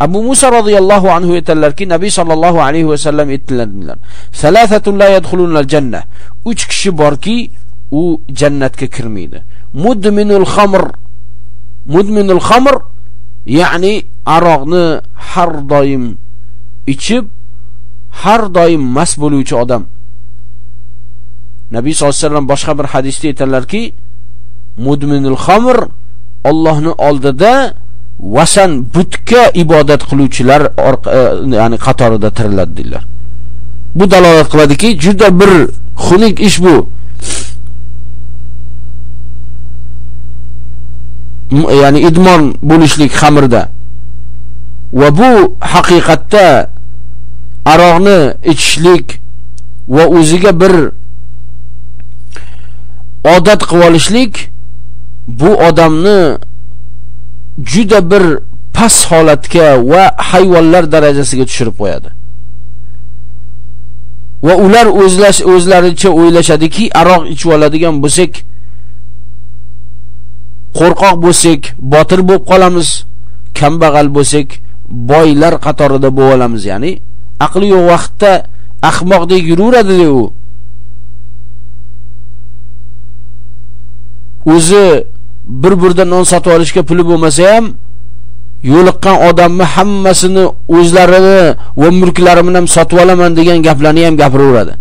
abu muso roziyallohu anhu aytadilarki nabiy sollallohu alayhi vasallam aytdilar. Janna uch kishi borki u jannatga kirmaydi. Mudminul xamr mudminul xamr ya'ni aroqni har doim ichib har doim mast bo'luvchi odam. Nabiy sollallohu alayhi vasallam boshqa bir hadisda aytadilarki mudminul xamr Allohning oldida vasan butga ibodat qiluvchilar e, ya'ni qatorida tiriladi dedilar bu dalolat qiladiki juda bir xunuk ish bu. Ya'ni idmon bo'lishlik xamirda. Va bu haqiqatda aroqni ichishlik va o'ziga bir odat qilib olishlik bu odamni juda bir past holatga va hayvonlar darajasiga tushirib qo'yadi. Va ular o'zlash o'zlaricha o'ylashadiki aroq ichib oladigan bo'lsak qo'rqoq bo'lsak botir bo'lib qolamiz kambag'al bo'lsak boylar qatorida bo'lib olamiz. Ya'ni aqli yo'q vaqtda ahmoqdek yuraveradi u. O'zi bir burda non sotib olishga puli bo'lmasa ham yo'liqqan odamni hammasini o'zlarini va mulklarini ham sotib olaman degan gaplarni ham gapiraveradi.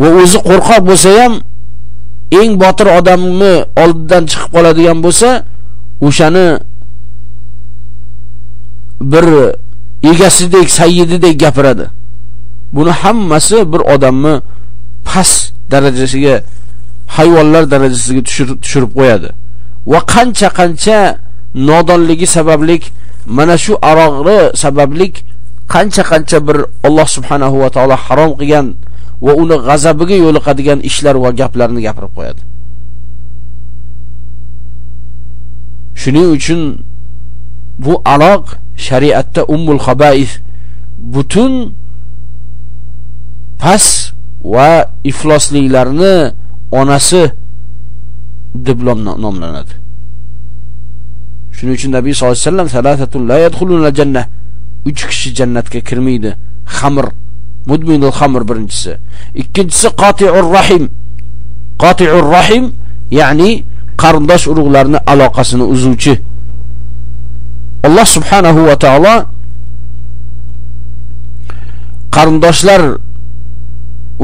Va o'zi qo'rqoq bo'lsa ham eng botir odamni oldidan chiqib qoladigan bo'lsa o'shani bir egasidek sayyididek gapiradi. Buni hammasi bir odamni past darajasiga hayvonlar darajasiga tushirib qo'yadi. Va qancha qancha nodonligi sabablik mana shu aroqni sabablik qancha qancha bir Alloh subhanahu va taolo harom qilgan va uni g'azabiga yo'liqadigan ishlar va gaplarni gapirib qo'yadi. Shuning uchun bu aloq shariatda ummul xabais butun pas va iflosliklarni onasi diplom nomlanadi. Shuning uchun nabiy sollallohu alayhi vasallam salatatun la yadkhuluna jannah uch kishi jannatga kirmaydi. Xamr mudminul xamr birinchisi. Ikkinchisi qati'ur rahim. Qati'ur rahim ya'ni qarindosh urug'larni aloqasini uzuvchi. Alloh subhanahu va taolo qarindoshlar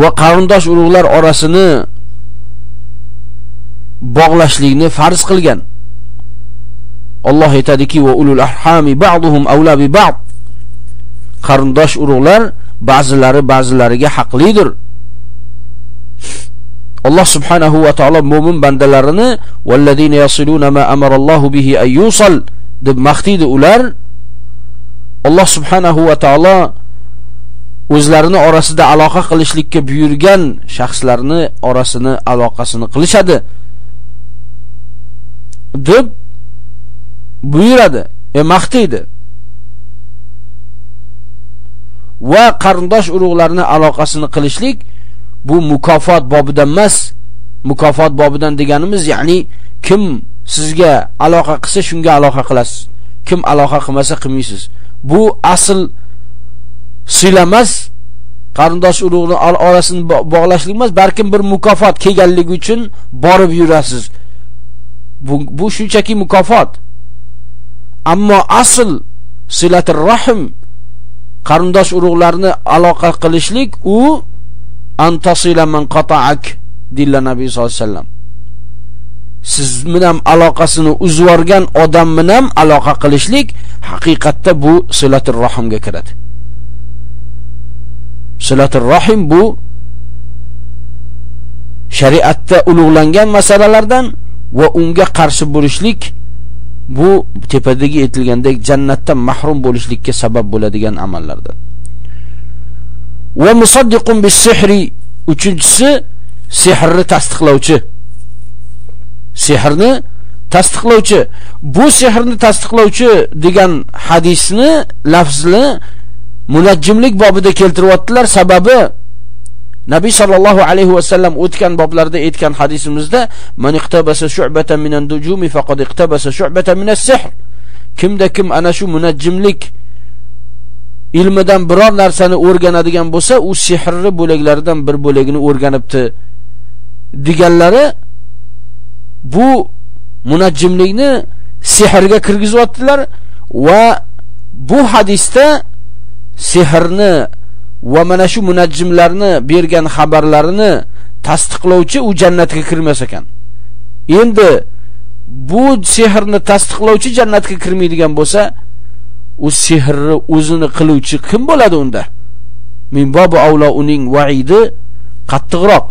va qarindosh urug'lar orasini bog'lashlikni farz qilgan. Alloh aytadiki va ulul ahhami ba'dhum awla bi ba'd. Qarindosh urug'lar ba'zilari ba'zilariga haqlidir. Alloh subhanahu va taolo mo'min bandalarini vallazina yasiluna ma amarallohu bihi ay yusal deb maqtaydi ular. Alloh subhanahu va taolo o'zlarini orasida aloqa qilishlikka buyurgan shaxslarni orasini aloqasini qilishadi. Deb buyuradi. E maqtaydi va qarindosh urug'larni aloqasini qilishlik bu mukofot bobidan emas mukofot bobidan deganimiz ya'ni kim sizga aloqa qilsa shunga aloqa qilasiz. Kim aloqa qilmasa qilmaysiz. Bu asl sila emas qarindosh urug'ni orasini bog'lashlik emas balkim bir mukofot kelganligi uchun borib yurasiz. Bu, bu shunchaki mukofot. Ammo asl silatir rahim qarindosh urug'larni aloqa qilishlik u antasila man qata'ak dilla nabiy sallallohu alayhi vasallam. Siz bilan aloqasini uzib yuborgan odam bilan aloqa qilishlik haqiqatda bu silatul rahimga kiradi. Silatul rahim bu shariatda ulug'langan masalalardan va unga qarshi bo'lishlik bu tepadagi aytilgandek jannatdan mahrum bo'lishlikka sabab bo'ladigan amallardan va musaddiqun bis sihri uchinchisi sehrni tasdiqlovchi. Sehrni tasdiqlovchi. Bu sehrni tasdiqlovchi degan hadisni lafzni munajjimlik bobida keltiryaptilar sababi Nabiy sallallohu alayhi va sallam o'tgan boblarda aytgan hadisimizda man iqtabasa shu'batan minan dujumi faqad iqtabasa shu'batan minas sihr. Kimda kim ana shu munajjimlik ilmidan biror narsani o'rganadigan bo'lsa u sehrli bo'laklaridan bir bo'lagini o'rganibdi. Deganlari bu munajjimlikni sehrga kirgizyaptilar va bu hadisda sehrni va mana shu munajjimlarni bergan xabarlarini tasdiqlovchi u jannatga kirmas ekan. Endi bu sehrni tasdiqlovchi jannatga kirmaydigan bo'lsa u sehrni o'zini qiluvchi kim bo'ladi unda? Min bobi avlo uning vaidi qattiqroq.